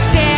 say